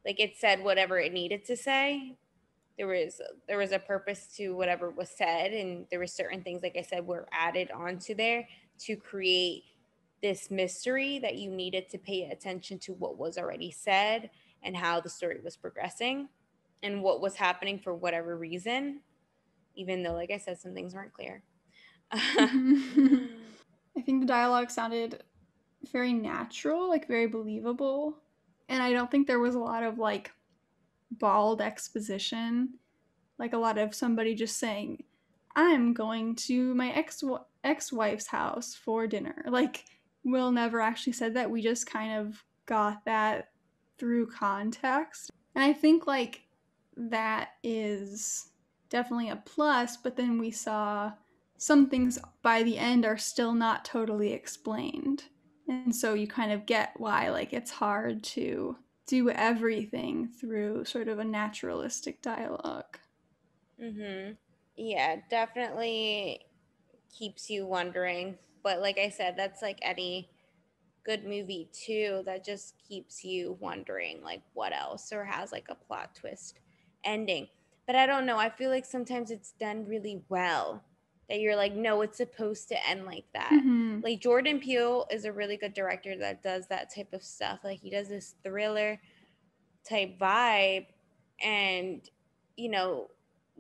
Like it said whatever it needed to say. there was there was a purpose to whatever was said and there were certain things like i said were added onto there to create this mystery that you needed to pay attention to what was already said and how the story was progressing and what was happening for whatever reason even though like i said some things weren't clear. <laughs> <laughs> I think the dialogue sounded very natural like very believable and i don't think there was a lot of like bald exposition like a lot of somebody just saying i'm going to my ex ex-wife's house for dinner like will never actually said that we just kind of got that through context and i think like that is definitely a plus but then we saw some things by the end are still not totally explained and so you kind of get why like it's hard to do everything through sort of a naturalistic dialogue. Mhm. Yeah, definitely keeps you wondering, but like I said, that's like any good movie too that just keeps you wondering like what else or has like a plot twist ending. But I don't know, I feel like sometimes it's done really well that you're like, no, it's supposed to end like that. Mm-hmm. Like Jordan Peele is a really good director that does that type of stuff. Like he does this thriller type vibe, and you know,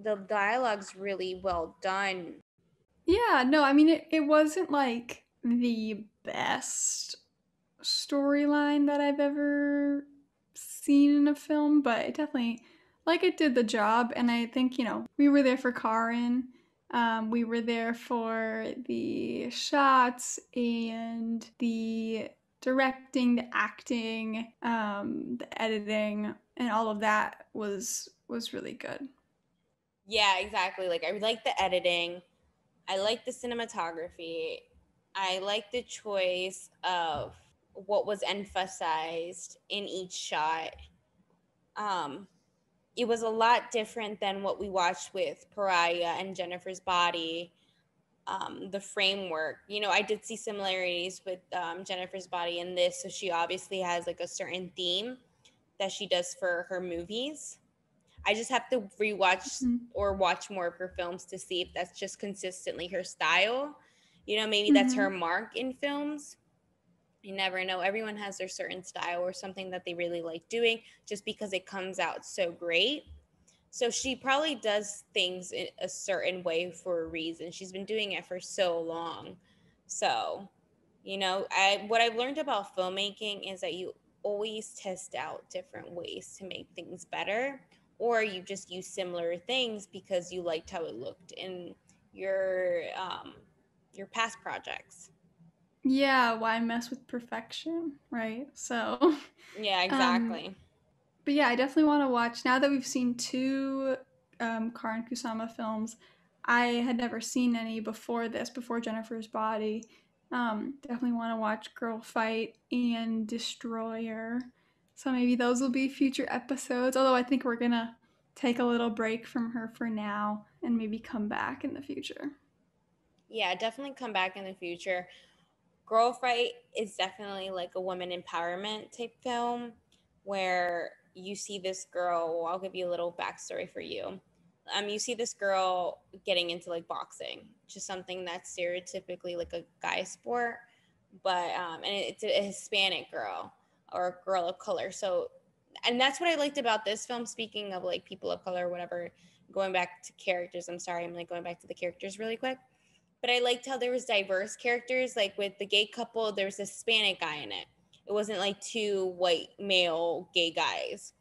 the dialogue's really well done. Yeah, no, I mean it, it wasn't like the best storyline that I've ever seen in a film, but it definitely like it did the job and I think, you know, we were there for Karyn um, we were there for the shots and the directing, the acting, um, the editing, and all of that was was really good. Yeah, exactly. Like I like the editing. I like the cinematography. I like the choice of what was emphasized in each shot. Um, it was a lot different than what we watched with Pariah and Jennifer's Body. Um, the framework, you know, I did see similarities with um, Jennifer's Body in this. So she obviously has like a certain theme that she does for her movies. I just have to rewatch mm-hmm. or watch more of her films to see if that's just consistently her style. You know, maybe mm-hmm. that's her mark in films you never know everyone has their certain style or something that they really like doing just because it comes out so great so she probably does things in a certain way for a reason she's been doing it for so long so you know i what i've learned about filmmaking is that you always test out different ways to make things better or you just use similar things because you liked how it looked in your um your past projects yeah, why mess with perfection, right? So, yeah, <laughs> um, exactly. Um, but yeah, I definitely want to watch now that we've seen two um, Karyn Kusama films. I had never seen any before this, before Jennifer's Body. Um, definitely want to watch Girlfight and Destroyer. So maybe those will be future episodes. Although I think we're gonna take a little break from her for now and maybe come back in the future. Yeah, definitely come back in the future. Girlfight is definitely like a woman empowerment type film where you see this girl. I'll give you a little backstory for you. Um, you see this girl getting into like boxing, just something that's stereotypically like a guy sport, but um, and it's a Hispanic girl or girl of color. So, and that's what I liked about this film. Speaking of like people of color, whatever. Going back to characters, I'm sorry, I'm like going back to the characters really quick but I liked how there was diverse characters. Like with the gay couple, there was a Hispanic guy in it. It wasn't like two white male gay guys.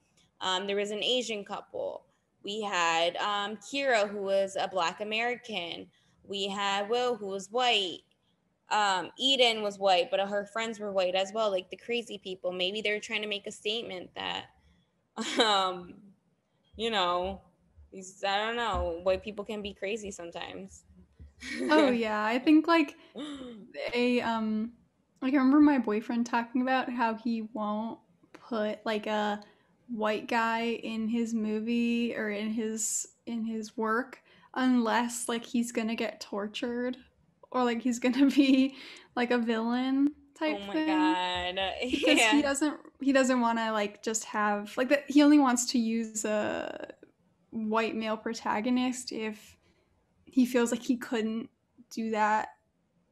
Um, there was an Asian couple. We had um, Kira, who was a Black American. We had Will, who was white. Um, Eden was white, but her friends were white as well, like the crazy people. Maybe they were trying to make a statement that, <laughs> um, you know, these, I don't know, white people can be crazy sometimes. Oh <laughs> yeah, I think like a um like I remember my boyfriend talking about how he won't put like a white guy in his movie or in his in his work unless like he's going to get tortured or like he's going <laughs> to be like a villain type oh my thing. god <laughs> because yeah. he doesn't he doesn't want to like just have like that he only wants to use a white male protagonist if he feels like he couldn't do that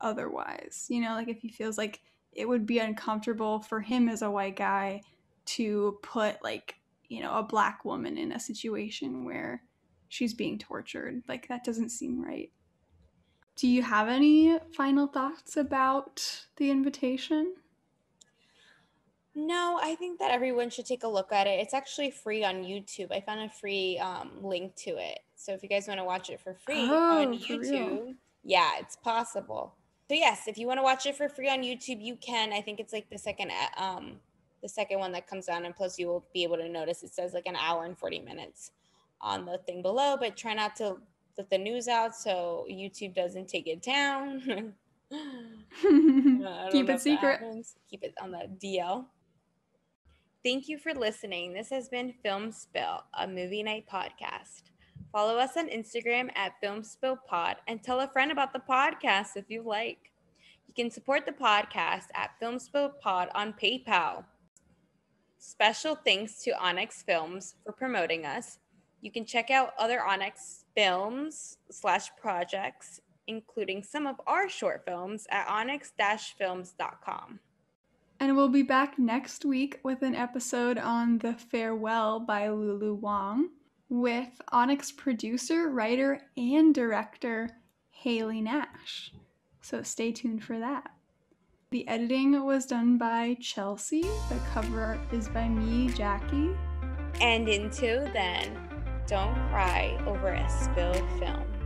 otherwise. You know, like if he feels like it would be uncomfortable for him as a white guy to put like, you know, a black woman in a situation where she's being tortured. Like that doesn't seem right. Do you have any final thoughts about the invitation? No, I think that everyone should take a look at it. It's actually free on YouTube. I found a free um, link to it. So if you guys want to watch it for free oh, on YouTube, yeah, it's possible. So yes, if you want to watch it for free on YouTube, you can. I think it's like the second um the second one that comes down, and plus you will be able to notice it says like an hour and forty minutes on the thing below. But try not to let the news out so YouTube doesn't take it down. <laughs> <laughs> Keep it secret. Keep it on the DL. Thank you for listening. This has been Film Spill, a movie night podcast. Follow us on Instagram at Film Spill Pod and tell a friend about the podcast if you like. You can support the podcast at Film Spill Pod on PayPal. Special thanks to Onyx Films for promoting us. You can check out other Onyx films slash projects, including some of our short films at onyx-films.com. And we'll be back next week with an episode on The Farewell by Lulu Wang with Onyx producer, writer, and director Haley Nash. So stay tuned for that. The editing was done by Chelsea. The cover art is by me, Jackie. And until then, don't cry over a spilled film.